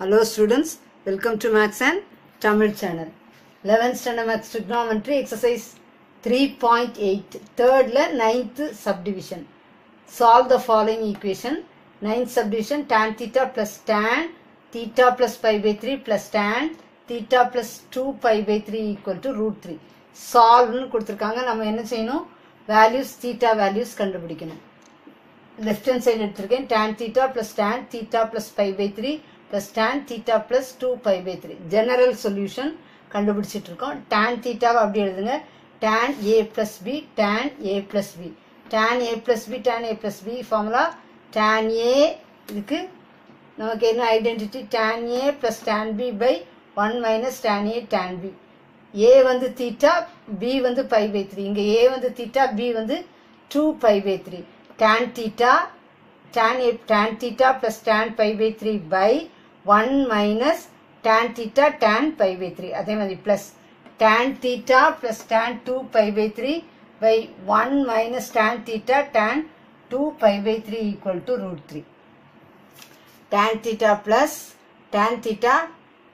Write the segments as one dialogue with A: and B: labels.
A: Hello students, welcome to Max and Tamil channel. 11th standard Max trigonometry exercise 3.8 thirdல ninth subdivision. Solve the following equation. Ninth subdivision tan theta plus tan theta plus pi by 3 plus tan theta plus 2 pi by 3 equal to root 3. Solveனு கொடுத்திருக்காங்க நம்ம என்ன செய்யணும் values theta values கண்டுபிடிக்கணும் left hand side எடுத்திருக்கேன் tan theta plus tan theta plus pi by 3 plus tan theta plus 2 pi by 3 general solution கண்டுபிடிச்சிட்டு இருக்கோம் tan theta வை அப்படி எழுதுங்க tan a plus b tan a plus b tan a plus b tan a plus b formula tan a இதுக்கு நமக்கு என்ன identity tan a plus tan b by 1 minus tan a tan b a வந்து theta b வந்து pi by 3 இங்க a வந்து theta b வந்து 2 pi by 3 tan theta tan a tan theta plus tan pi by 3 by 1 minus tan theta tan pi by 3 அதே மாதிரி plus tan theta plus tan 2 pi by 3 by 1 minus tan theta tan 2 pi by 3 equal to root 3 tan theta plus tan theta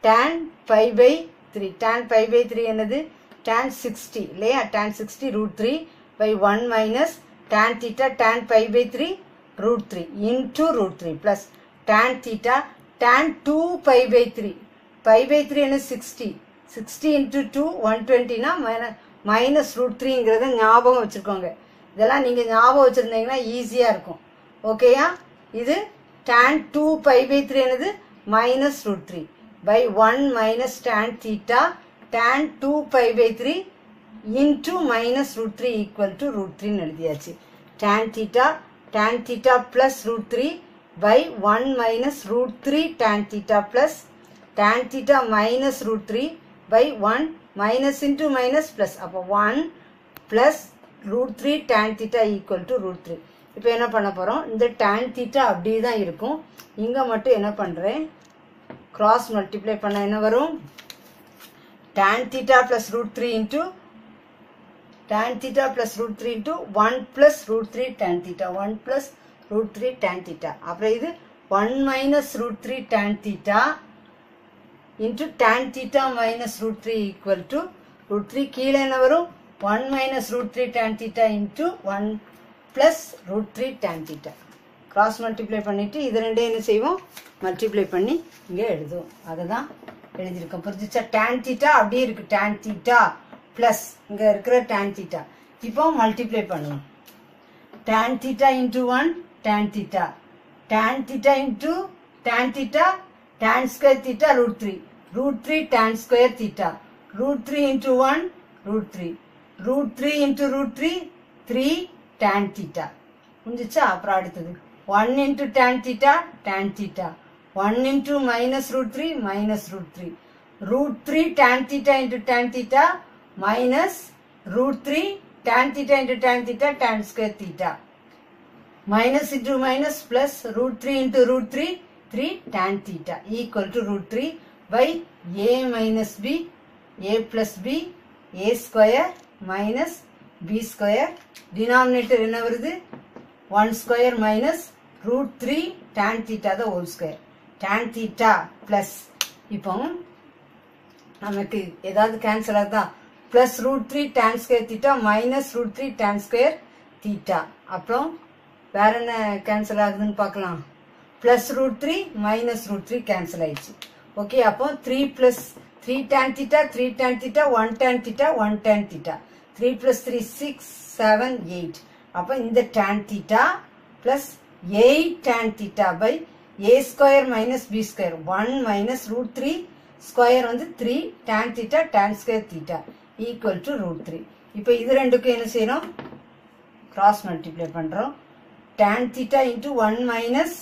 A: tan pi by 3 tan pi by 3 என்னது tan 60 இல்லையா tan 60 root 3 by 1 minus tan theta tan pi by 3 root 3 into root 3 plus tan theta tan 2 pi by 3 pi by 3 என்ன 60 60 into 2 120 னா minus root த்ரீங்கிறத ஞாபகம் வச்சுருக்கோங்க. இதெல்லாம் நீங்கள் ஞாபகம் வச்சுருந்தீங்கன்னா ஈஸியாக இருக்கும். ஓகேயா இது tan 2 pi by 3 என்னது? minus root 3 by 1 minus tan theta tan 2 pi by 3 into minus root 3 equal to root 3 ன்னு எழுதியாச்சு. Tan theta tan theta plus root 3 by 1 minus root 3 tan theta plus tan theta minus root 3 by 1 minus into minus plus அப்போ 1 plus root 3 tan theta equal to root 3 இப்போ என்ன பண்ண போகிறோம் இந்த tan theta அப்படியே தான் இருக்கும் இங்கே மட்டும் என்ன பண்ணுறேன் cross multiply பண்ண என்ன வரும் tan theta plus root 3 into tan theta plus root 3 into 1 plus root 3 tan theta 1 plus root 3 tan theta அப்புறம் இது 1 minus root 3 tan theta into tan theta minus root 3 equal to root 3 கீழே என்ன வரும் 1 minus root 3 tan theta into 1 plus root 3 tan theta cross multiply பண்ணிட்டு இது ரெண்டே என்ன செய்வோம் multiply பண்ணி இங்கே எழுதுவோம் அதை தான் எழுதியிருக்கோம் புரிஞ்சிச்சா tan theta அப்படியே இருக்கு tan theta ப்ளஸ் இங்கே இருக்கிற டேன் தீட்டா இப்போ மல்டிப்ளை பண்ணுவோம் tan theta into one tan theta tan theta into tan theta tan square theta root three root three tan square theta root three into one root three root three into root three three tan theta முடிஞ்சிச்சா அப்புறம் அடுத்தது one into tan theta tan theta one into minus root three minus root three root three tan theta into tan theta minus root 3 tan theta into tan theta tan square theta. Minus into minus plus root 3 into root 3 3 tan theta equal to root 3 by a minus b a plus b a square minus b square denominator என்ன வருது 1 square minus root 3 tan theta the whole square tan theta plus இப்போ நமக்கு ஏதாவது cancel ஆகுதா plus root three tan square theta minus root three tan square theta அப்புறம் வேற என்ன cancel ஆகுதுன்னு பார்க்கலாம். Plus root three minus root three cancel ஆயிடுச்சு. ஓகே அப்போ three plus three tan theta three tan theta one tan theta one tan theta three plus three six seven eight அப்போ இந்த tan theta plus eight tan theta by a square minus b square one minus root three square வந்து three tan theta tan square theta equal to root three இப்போ இது ரெண்டுக்கும் என்ன செய்யணும்? Cross multiply பண்ணுறோம் tan theta into one minus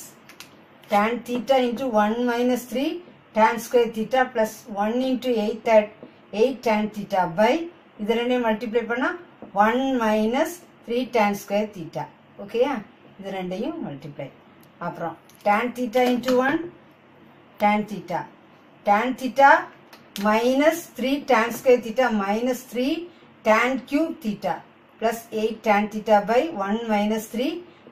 A: tan theta into one minus three tan square theta plus one into eight that eight tan theta by இது ரெண்டையும் multiply பண்ணால் one minus three tan square theta ஓகேயா இது ரெண்டையும் multiply அப்புறம் tan theta into one tan theta tan theta minus 3 tan square theta minus 3 tan cube theta plus 8 tan theta by 1 minus 3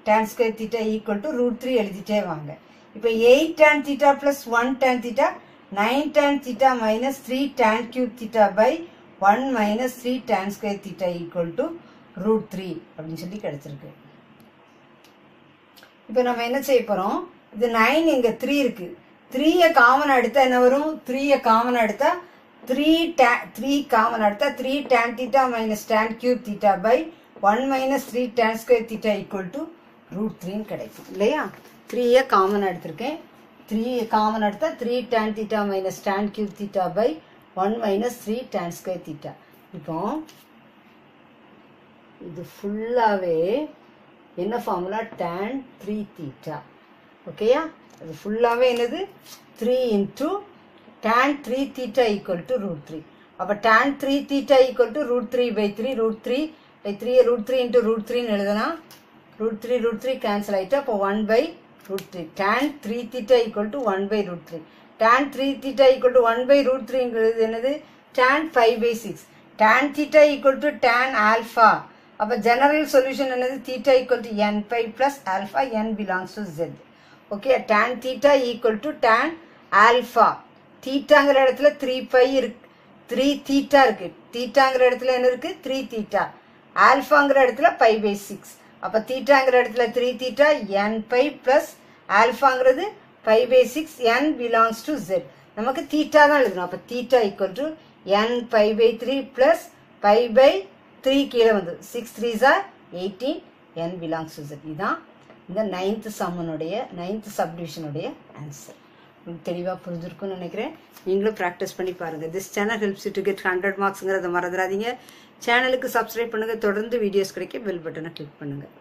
A: tan square theta equal to root 3 எழுதிட்டே வாங்க. இப்போ eight tan theta plus one tan theta nine tan theta minus three tan cube theta by one minus three tan square theta equal to root three அப்படின்னு சொல்லி கிடச்சிருக்கு. இப்போ நம்ம என்ன செய்ய போகிறோம் இது நைன் இங்கே த்ரீ இருக்குது த்ரீயை காமன் எடுத்தா என்ன வரும்? த்ரீயை காமன் எடுத்தா த்ரீ டே த்ரீ காமன் எடுத்தா three tan theta minus tan cube theta by one minus three tan square theta equal to root த்ரீன்னு கிடைக்கும். இல்லையா? த்ரீயை காமன் எடுத்திருக்கேன். த்ரீ காமன் எடுத்தால் three tan theta minus tan cube theta by one minus three tan square theta இப்போ இது ஃபுல்லாகவே என்ன ஃபார்முலா டேன் த்ரீ தீட்டா ஓகேயா அது ஃபுல்லாகவே என்னது? Three into tan three theta equal to root three அப்போ tan three theta equal to root three by three root three by three root three into root த்ரீன்னு எழுதுனா root three root three cancel ஆகிட்டு அப்போ one by root three tan three theta equal to one by root three tan three theta equal to one by root த்ரீங்கிறது என்னது? Tan five by six tan theta equal to tan alpha அப்போ general solution என்னது? Theta equal to n pi plus alpha n belongs to Z okay tan theta equal to tan alpha தீட்டாங்கிற இடத்துல three pi இருக்கு. Three theta இருக்குது தீட்டாங்கிற இடத்துல என்ன இருக்குது three theta ஆல்ஃபாங்கிற இடத்துல பை பை சிக்ஸ் அப்போ தீட்டாங்கிற இடத்துல three theta n pi plus ஆல்ஃபாங்கிறது pi pi six n belongs to Z நமக்கு தீட்டா தான் எழுதணும். அப்போ theta equal to n pi pi three plus pi pi three கீழே வந்து. Six three sir eighteen n belongs to Z இதுதான் இந்த ninth சம்மனுடைய ninth சப்டிவிஷனுடைய ஆன்சர் உங்களுக்கு தெளிவாக புரிஞ்சிருக்கும்னு நினைக்கிறேன். நீங்களும் ப்ராக்டிஸ் பண்ணி பாருங்கள் this channel helps to get hundred மார்க்ஸுங்கிறத மறந்துடாதீங்க. சேனலுக்கு சப்ஸ்கிரைப் பண்ணுங்கள் தொடர்ந்து வீடியோஸ் கிடைக்க பெல் பட்டனை கிளிக் பண்ணுங்கள்